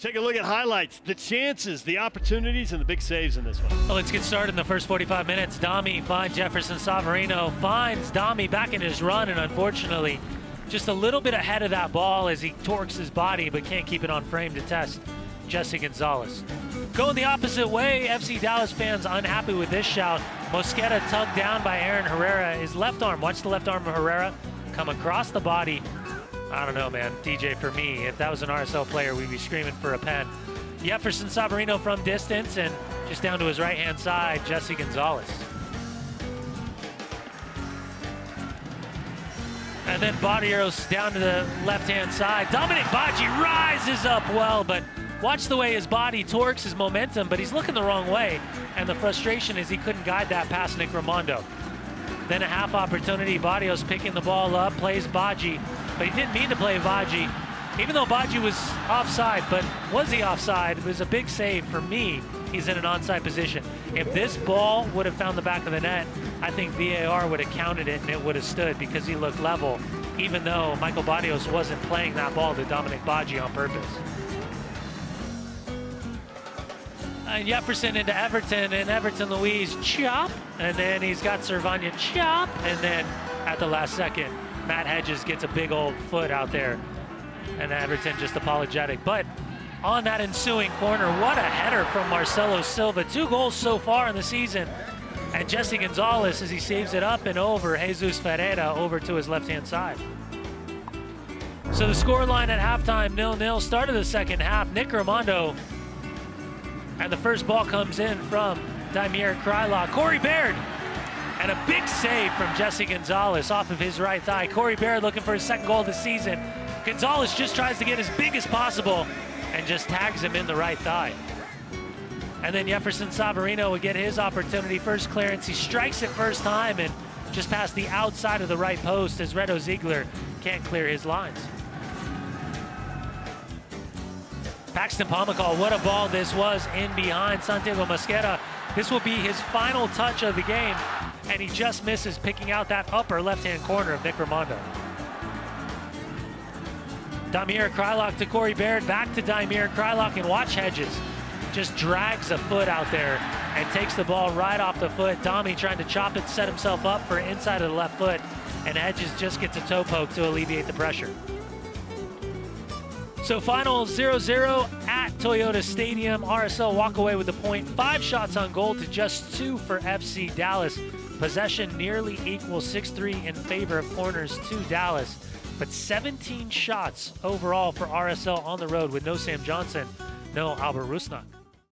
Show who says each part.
Speaker 1: Take a look at highlights, the chances, the opportunities, and the big saves in this one.
Speaker 2: Well, let's get started in the first 45 minutes. Domi finds Jefferson Savarino, finds Domi back in his run, and unfortunately, just a little bit ahead of that ball as he torques his body, but can't keep it on frame to test Jesse Gonzalez. Going the opposite way, FC Dallas fans unhappy with this shout. Mosquera tugged down by Aaron Herrera. His left arm, watch the left arm of Herrera come across the body I don't know, man. DJ, for me, if that was an RSL player, we'd be screaming for a pen. Jefferson Savarino from distance and just down to his right-hand side, Jesse Gonzalez. And then Barrios down to the left-hand side. Dominic Badji rises up well, but watch the way his body torques his momentum, but he's looking the wrong way. And the frustration is he couldn't guide that past Nick Rimando. Then a half opportunity, Barrios picking the ball up, plays Badji, but he didn't mean to play Badji. Even though Badji was offside, but was he offside? It was a big save for me. He's in an onside position. If this ball would have found the back of the net, I think VAR would have counted it and it would have stood because he looked level, even though Michael Barrios wasn't playing that ball to Dominic Badji on purpose. And Jefferson into Everton, and Everton Luiz chop, and then he's got Servania chop, and then at the last second, Matt Hedges gets a big old foot out there, and Everton just apologetic. But on that ensuing corner, what a header from Marcelo Silva. Two goals so far in the season. And Jesse Gonzalez, as he saves it up and over, Jesus Ferreira over to his left-hand side. So the score line at halftime, nil-nil. Start of the second half, Nick Rimando. And the first ball comes in from Damir Kreilach. Corey Baird and a big save from Jesse Gonzalez off of his right thigh. Corey Baird looking for his second goal of the season. Gonzalez just tries to get as big as possible and just tags him in the right thigh. And then Jefferson Savarino would get his opportunity. First clearance, he strikes it first time and just past the outside of the right post as Reto Ziegler can't clear his lines. Paxton Pomykal, what a ball this was in behind Santiago Mosquera. This will be his final touch of the game and he just misses picking out that upper left-hand corner of Nick Rimando. Damir Kreilach to Corey Baird, back to Damir Kreilach, and watch Hedges. Just drags a foot out there and takes the ball right off the foot. Domi trying to chop it, set himself up for inside of the left foot, and Hedges just gets a toe poke to alleviate the pressure. So final 0-0 at Toyota Stadium. RSL walk away with a point. Five shots on goal to just two for FC Dallas. Possession nearly equals 6-3 in favor of corners to Dallas, but 17 shots overall for RSL on the road with no Sam Johnson, no Albert Rusnak.